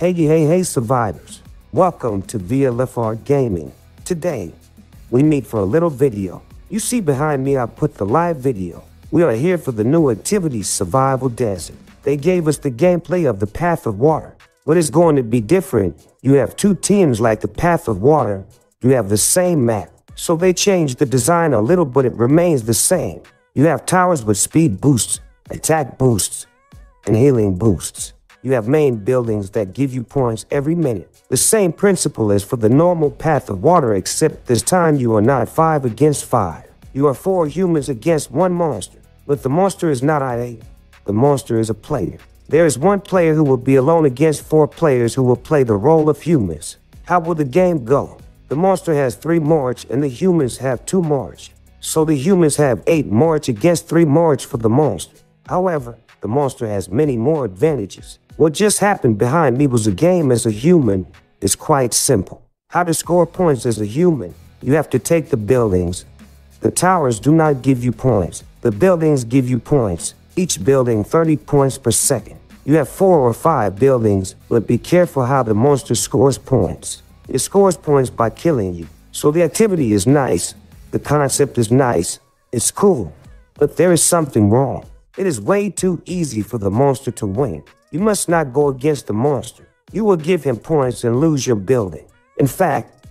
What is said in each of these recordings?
Hey, hey, hey, survivors. Welcome to VLFR Gaming. Today, we meet for a little video. You see behind me, I put the live video. We are here for the new activity Survival Desert. They gave us the gameplay of the Path of Water. What is going to be different? You have two teams like the Path of Water. You have the same map. So they changed the design a little, but it remains the same. You have towers with speed boosts, attack boosts, and healing boosts. You have main buildings that give you points every minute. The same principle as for the normal path of water, except this time you are not five against five. You are four humans against one monster. But the monster is not IA. The monster is a player. There is one player who will be alone against four players who will play the role of humans. How will the game go? The monster has three march and the humans have two march. So the humans have eight march against three march for the monster. However, the monster has many more advantages. What just happened behind me was a game as a human. It's quite simple. How to score points as a human. You have to take the buildings. The towers do not give you points. The buildings give you points. Each building 30 points per second. You have four or five buildings, but be careful how the monster scores points. It scores points by killing you. So the activity is nice. The concept is nice. It's cool. But there is something wrong. It is way too easy for the monster to win. You must not go against the monster. You will give him points and lose your building. In fact,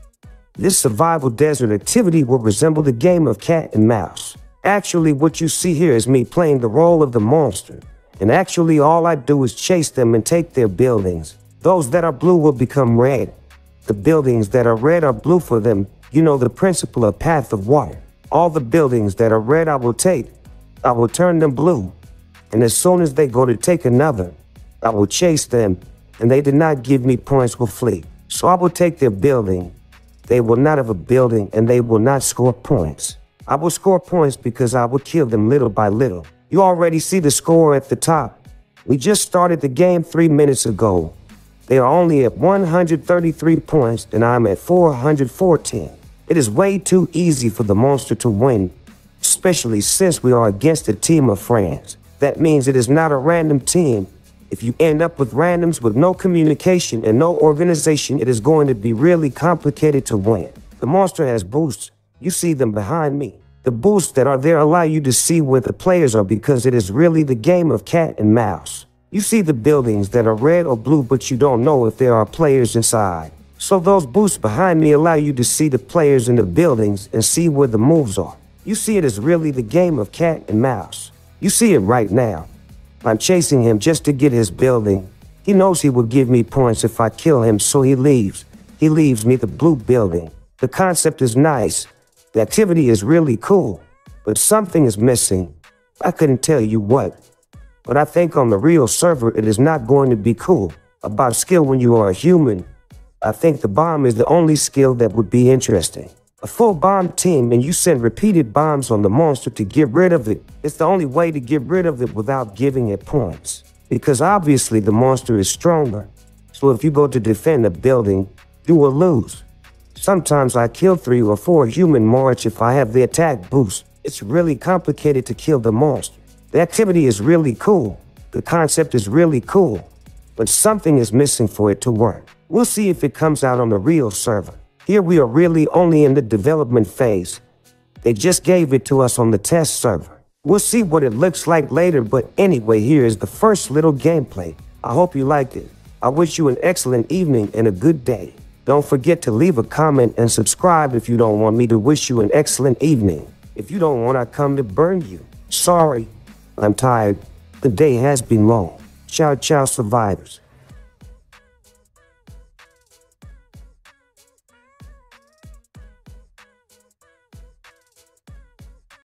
this survival desert activity will resemble the game of cat and mouse. Actually, what you see here is me playing the role of the monster. And actually, all I do is chase them and take their buildings. Those that are blue will become red. The buildings that are red are blue for them. You know the principle of path of water. All the buildings that are red I will take. I will turn them blue. And as soon as they go to take another, I will chase them, and they did not give me points will flee. So I will take their building. They will not have a building, and they will not score points. I will score points because I will kill them little by little. You already see the score at the top. We just started the game three minutes ago. They are only at 133 points, and I'm at 414. It is way too easy for the monster to win, especially since we are against a team of friends. That means it is not a random team, if you end up with randoms with no communication and no organization, it is going to be really complicated to win. The monster has boosts. You see them behind me. The boosts that are there allow you to see where the players are because it is really the game of cat and mouse. You see the buildings that are red or blue, but you don't know if there are players inside. So those boosts behind me allow you to see the players in the buildings and see where the moves are. You see it is really the game of cat and mouse. You see it right now. I'm chasing him just to get his building. He knows he will give me points if I kill him, so he leaves. He leaves me the blue building. The concept is nice. The activity is really cool. But something is missing. I couldn't tell you what. But I think on the real server, it is not going to be cool. About skill when you are a human. I think the bomb is the only skill that would be interesting a full bomb team and you send repeated bombs on the monster to get rid of it, it's the only way to get rid of it without giving it points. Because obviously the monster is stronger. So if you go to defend a building, you will lose. Sometimes I kill three or four human march if I have the attack boost. It's really complicated to kill the monster. The activity is really cool. The concept is really cool. But something is missing for it to work. We'll see if it comes out on the real server. Here we are really only in the development phase. They just gave it to us on the test server. We'll see what it looks like later, but anyway, here is the first little gameplay. I hope you liked it. I wish you an excellent evening and a good day. Don't forget to leave a comment and subscribe if you don't want me to wish you an excellent evening. If you don't want I come to burn you. Sorry, I'm tired. The day has been long. Ciao, ciao, survivors.